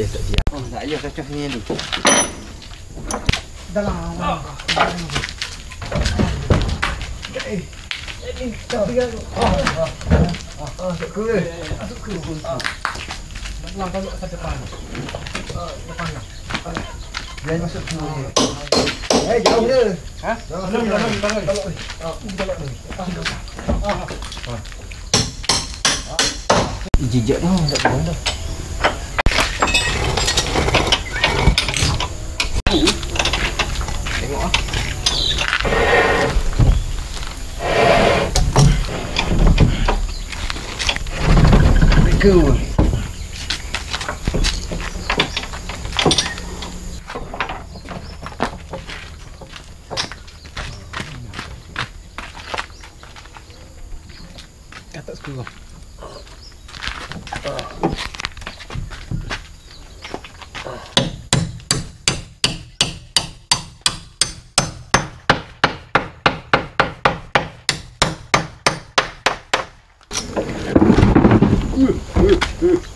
payah tak siap. Oh, tak payah kacau ni dulu. Dalam. Eh. Ini tak biar. Oh, oh, suka. Suka. Dalam kalau kat depan. Oh, depan lah. Dia masuk tu. Eh, jauh dia. Ha? Dalam, dalam, dalam. Kalau, oh, kalau ni. Jijak tu, tak boleh dah. good.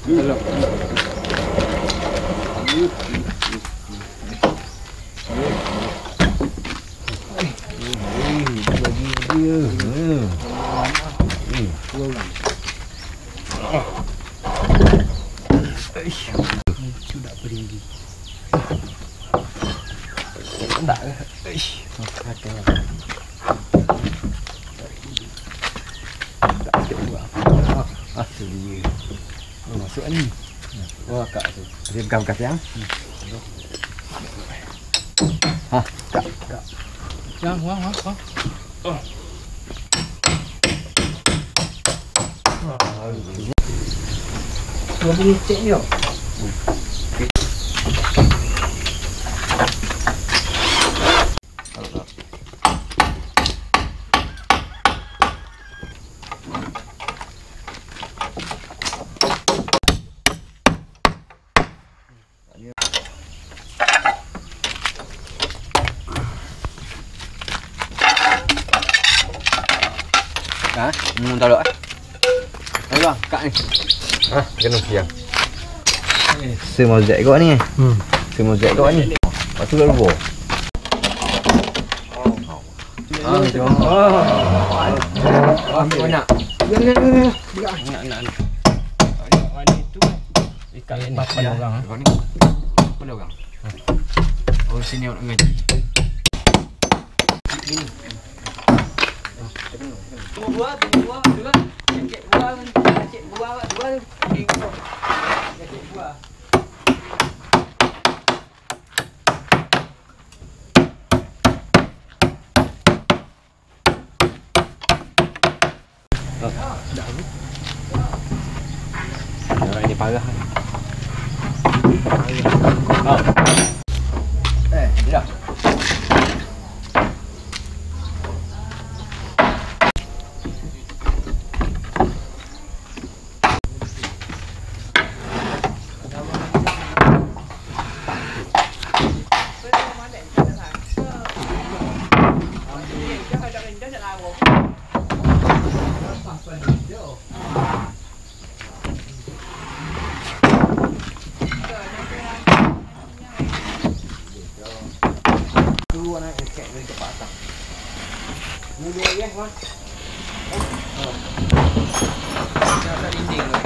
Sudah pergi. Tak. Ish. Kata. Tak sikit buat apa. Ah, tu dia. Oh, masuk ni. Oh, kak tu. Dia pegang bekas yang. Ha, kak. Yang, wang, wang, wang. Dua puluh cek ni tau. Ha? Hmm, tak ada. Ayo bang, kak ni. Ha, kena siang. Semua zat kau ni. Hmm. Semua zat kau ni. Lepas tu kat luar. Ah, jom. Ah, ambil banyak. Ya, ya, ya, ya. Nak, nak, nak. Ikan lapan orang. ah. Kau ni. Mana orang? Oh, sini orang ngaji. Cekik buah. Orang ini parah. Eh, tu nak cek dari tempat atas. Mula ya, wang. Dah dinding tu.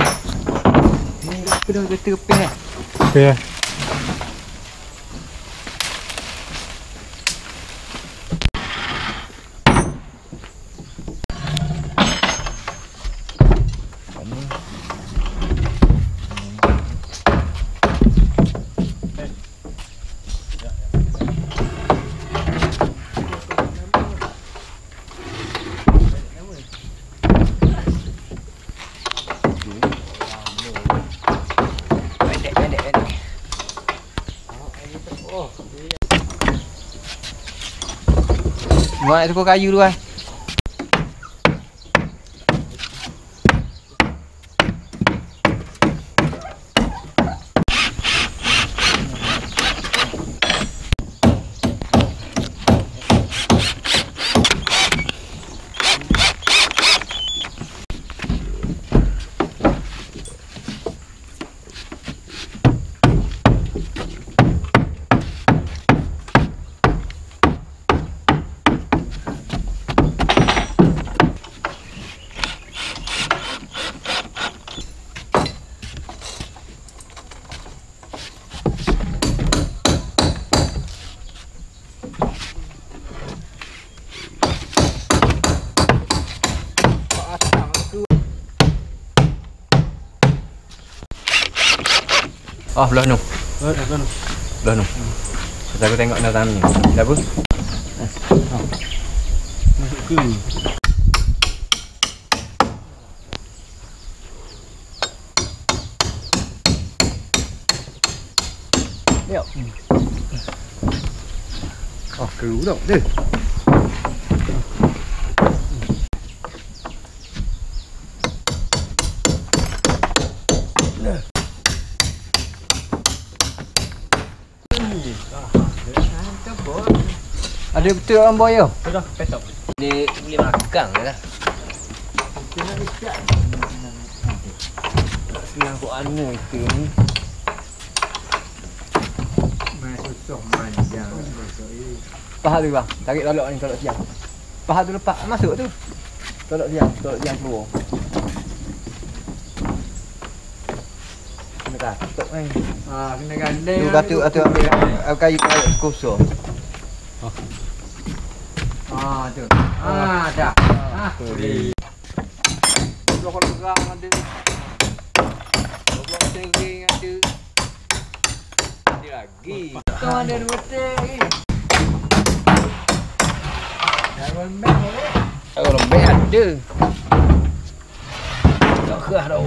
Ni apa dah kata keping eh? Muat tukar kayu tu kan. Oh, belah nu. Oh, dah kan. Belah nu. Kita aku tengok nak tanam ni. Dah apa? Masuk ke? Yuk. Oh, keru tau. Dia. Ada betul orang yo. Sudah, petok. Boleh boleh makan lah. Senang kau anu itu ni. Masuk manjang. Pahat tu bang. Tarik tolak ni tolak siang. Pahat tu lepas masuk tu. Tolak siang, tolak siang keluar. Kena katuk kan. Ah, kena gandeng. Tu katuk atau ambil kayu kayu kosong. Ah, tu. Ah, dah. Ah, boleh. Kalau kalau gerang ada. Kalau sering ada. Ada lagi. Kau ada dua teh. Jangan main. Kalau lembek ada. Tak kerah dah.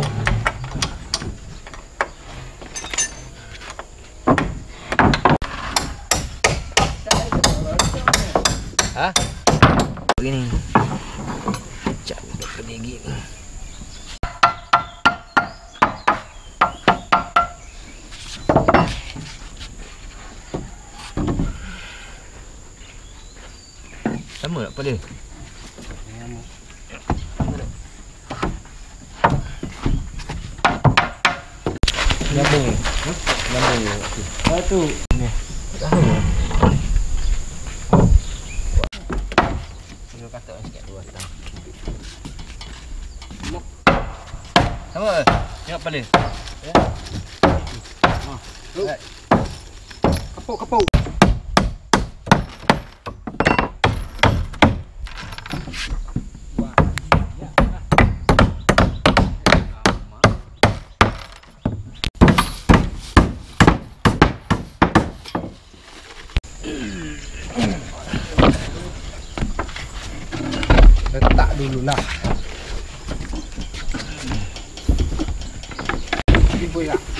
Ha? Begini. Cak udah pergi gini. Sama tak apa dia? Nyambung ni. Nyambung ni. Satu. Tahu. Dia kata sikit dua tang. Sama. Tengok kepala. Ya. Ha. Kapuk, kapuk. Letak dulu lah. Ibu ya.